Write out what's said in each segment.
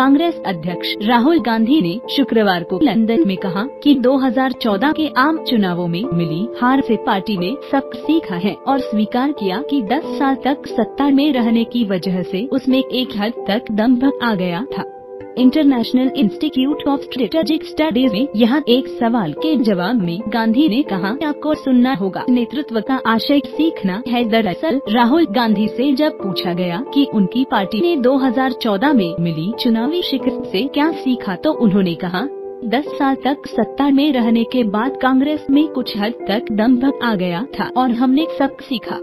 कांग्रेस अध्यक्ष राहुल गांधी ने शुक्रवार को लंदन में कहा कि 2014 के आम चुनावों में मिली हार से पार्टी ने सब सीखा है और स्वीकार किया कि 10 साल तक सत्ता में रहने की वजह से उसमें एक हद तक दम आ गया था। International institute of strategic studies में यहाँ एक सवाल के जवाब में गांधी ने कहा, आपको सुनना होगा। नेतृत्व का आशय सीखना है। दरअसल, राहुल गांधी से जब पूछा गया कि उनकी पार्टी ने 2014 में मिली चुनावी शिकस्त से क्या सीखा तो उन्होंने कहा, दस साल तक सत्ता में रहने के बाद कांग्रेस में कुछ हद तक दम आ गया था और हमने सब सीखा।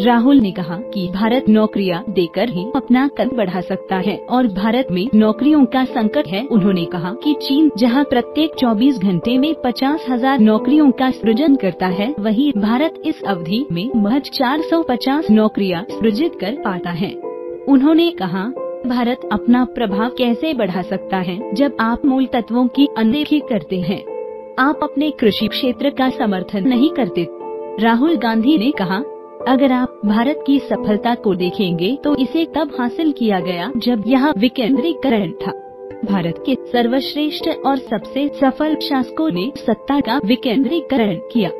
राहुल ने कहा कि भारत नौकरियाँ देकर ही अपना कद बढ़ा सकता है और भारत में नौकरियों का संकट है। उन्होंने कहा कि चीन, जहाँ प्रत्येक 24 घंटे में पचास हज़ार नौकरियों का सृजन करता है, वहीं भारत इस अवधि में महज 450 नौकरियाँ सृजित कर पाता है। उन्होंने कहा, भारत अपना प्रभाव कैसे बढ़ा सकता है जब आप मूल तत्वों की अनदेखी करते हैं? आप अपने कृषि क्षेत्र का समर्थन नहीं करते। राहुल गांधी ने कहा अगर आप भारत की सफलता को देखेंगे तो इसे तब हासिल किया गया जब यहाँ विकेंद्रीकरण था। भारत के सर्वश्रेष्ठ और सबसे सफल शासकों ने सत्ता का विकेंद्रीकरण किया।